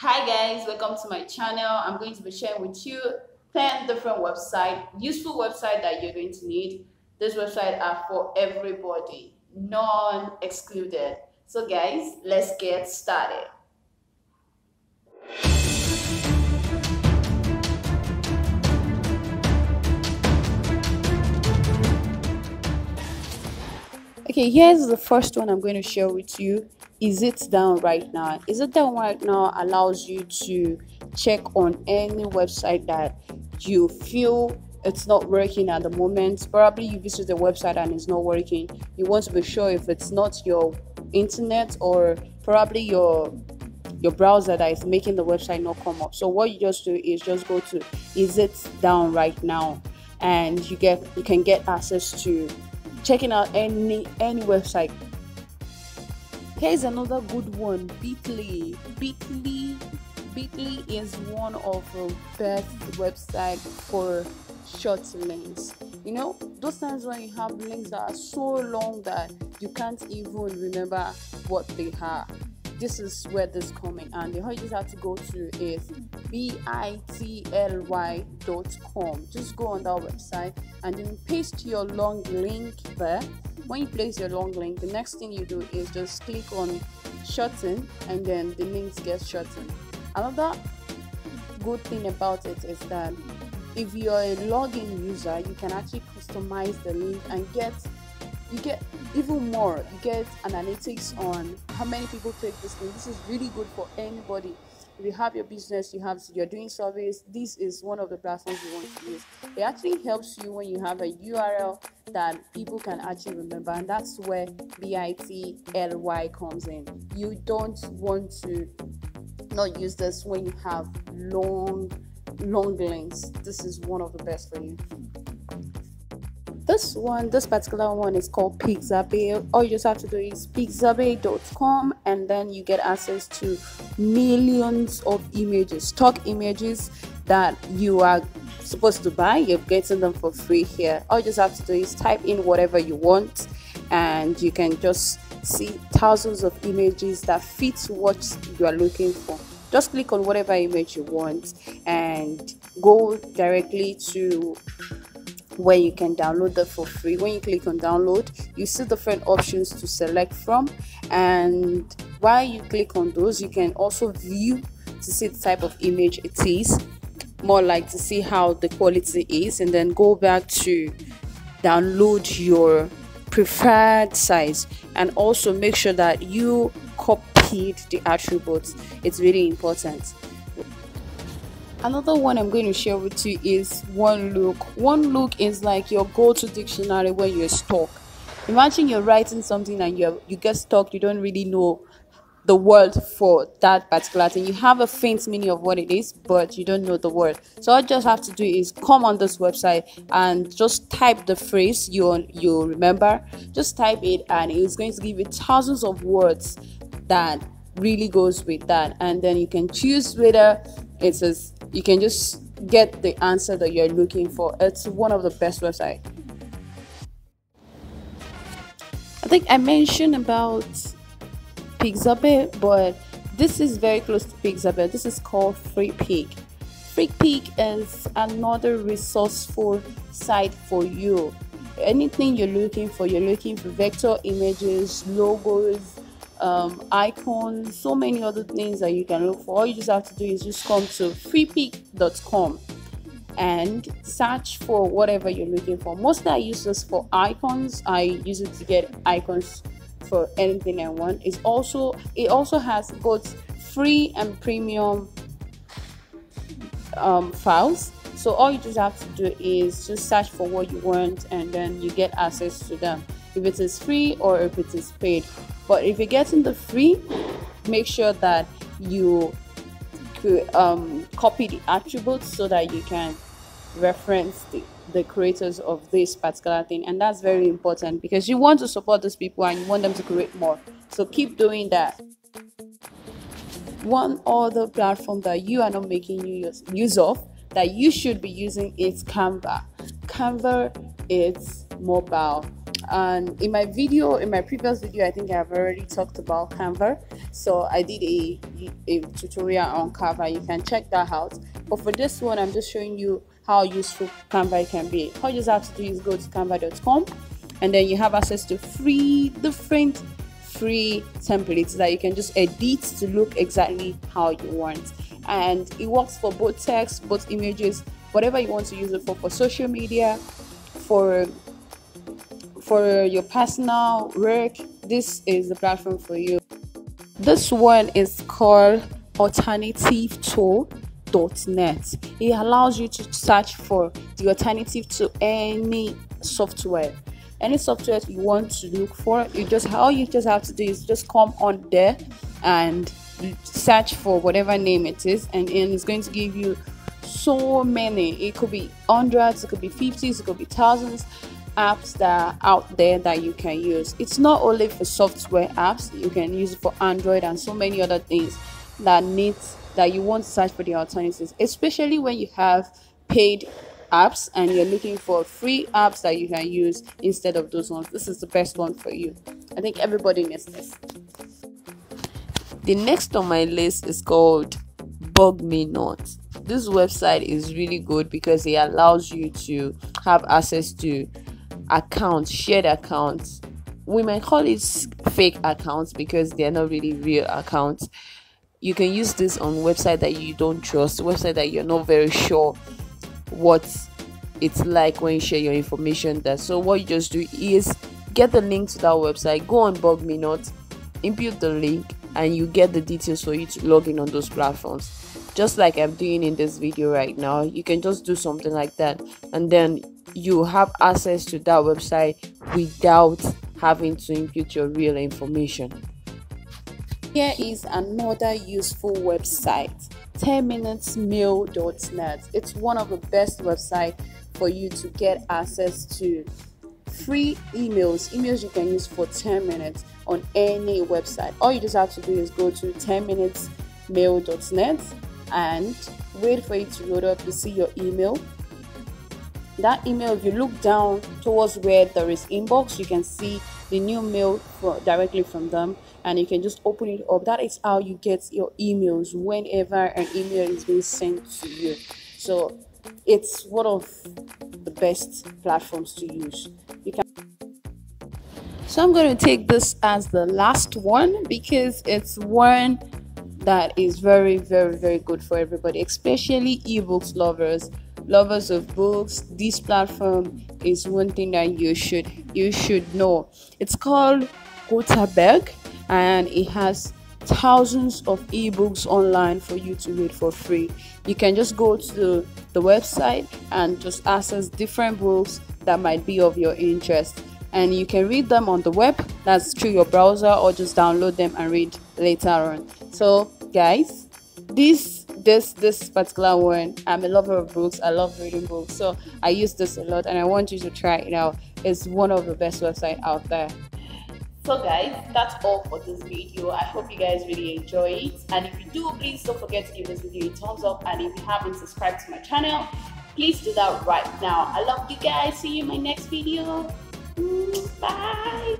Hi guys, welcome to my channel. I'm going to be sharing with you 10 different website, useful website that you're going to need. This website are for everybody, none excluded. So guys, let's get started. Okay, here's the first one I'm going to share with you. Is it down right now? Is it down right now allows you to check on any website that you feel it's not working at the moment. Probably you visit the website and it's not working. You want to be sure if it's not your internet or probably your your browser that is making the website not come up. So what you just do is just go to is it down right now and you get you can get access to checking out any any website. Here's another good one, Bitly. Bitly Bitly is one of the best website for short links. You know, those times when you have links that are so long that you can't even remember what they are. This is where this coming and the you just have to go to is bitly.com. Just go on that website and then paste your long link there. When you place your long link, the next thing you do is just click on shorten and then the links get shortened. Another good thing about it is that if you're a login user, you can actually customize the link and get you get even more. You get analytics on how many people click this link. This is really good for anybody. If you have your business, you have you're doing service. This is one of the platforms you want to use. It actually helps you when you have a URL that people can actually remember, and that's where BITLY comes in. You don't want to not use this when you have long long links this is one of the best for you this one this particular one is called pixabay all you just have to do is pixabay.com and then you get access to millions of images stock images that you are supposed to buy. You're getting them for free here. All you just have to do is type in whatever you want and you can just see thousands of images that fit what you are looking for. Just click on whatever image you want and go directly to where you can download that for free. When you click on download you see different options to select from. And while you click on those you can also view to see the type of image it is. More like to see how the quality is and then go back to download your preferred size. And also make sure that you copied the attributes. It's really important another one i'm going to share with you is one look one look is like your go-to dictionary when you're stuck imagine you're writing something and you you get stuck you don't really know the word for that particular thing. You have a faint meaning of what it is, but you don't know the word. So all you just have to do is come on this website and just type the phrase you you remember. Just type it, and it's going to give you thousands of words that really goes with that, and then you can choose whether it says you can just get the answer that you're looking for. It's one of the best websites. I think I mentioned about Pixabay, but this is very close to Pixabay. This is called Freepik. Freepik is another resourceful site for you. Anything you're looking for, you're looking for vector images, logos, um, icons, so many other things that you can look for. All you just have to do is just come to freepik.com and search for whatever you're looking for. Mostly I use this for icons. I use it to get icons for anything I want. It's also it also has both free and premium um, files. So all you just have to do is just search for what you want and then you get access to them. If it is free or if it is paid. But if you're getting the free, make sure that you um, copy the attributes so that you can reference the the creators of this particular thing. And that's very important because you want to support those people and you want them to create more. So keep doing that. One other platform that you are not making use, use of that you should be using is canva. Canva is mobile and in my video in my previous video i think i've already talked about canva. So i did a, a tutorial on canva. You can check that out. But for this one i'm just showing you how useful canva can be. All you just have to do is go to canva.com and then you have access to free different free templates that you can just edit to look exactly how you want. And it works for both text both images whatever you want to use it for for social media for for your personal work this is the platform for you. This one is called alternativeto.net it allows you to search for the alternative to any software. Any software you want to look for you just all you just have to do is just come on there and search for whatever name it is and, and it's going to give you so many. It could be hundreds it could be 50s it could be thousands apps that are out there that you can use. It's not only for software apps you can use it for android and so many other things that needs that you want to search for the alternatives especially when you have paid apps and you're looking for free apps that you can use instead of those ones. This is the best one for you. I think everybody needs this. The next on my list is called Bug Me Not. This website is really good because it allows you to have access to accounts, shared accounts. We might call it fake accounts because they're not really real accounts. You can use this on website that you don't trust, website that you're not very sure what it's like when you share your information there. So what you just do is get the link to that website, go on Bug Me Not, input the link, and you get the details for you to log in on those platforms just like i'm doing in this video right now you can just do something like that and then you have access to that website without having to input your real information. Here is another useful website 10minutesmail.net it's one of the best websites for you to get access to. Free emails emails you can use for 10 minutes on any website. All you just have to do is go to 10minutesmail.net and wait for it to load up to see your email that email if you look down towards where there is inbox you can see the new mail for, directly from them and you can just open it up. That is how you get your emails whenever an email is being sent to you. So it's one of the best platforms to use. You can so i'm going to take this as the last one because it's one that is very very very good for everybody especially ebooks lovers lovers of books this platform is one thing that you should you should know. It's called Gutenberg and it has thousands of ebooks online for you to read for free. You can just go to the website and just access different books that might be of your interest. And you can read them on the web that's through your browser or just download them and read later on. So guys this this this particular one i'm a lover of books. I love reading books. So i use this a lot and i want you to try it out. It's one of the best websites out there. So guys that's all for this video. I hope you guys really enjoy it. And if you do please don't forget to give this video a thumbs up. And if you haven't subscribed to my channel please do that right now. I love you guys. See you in my next video. Mm, bye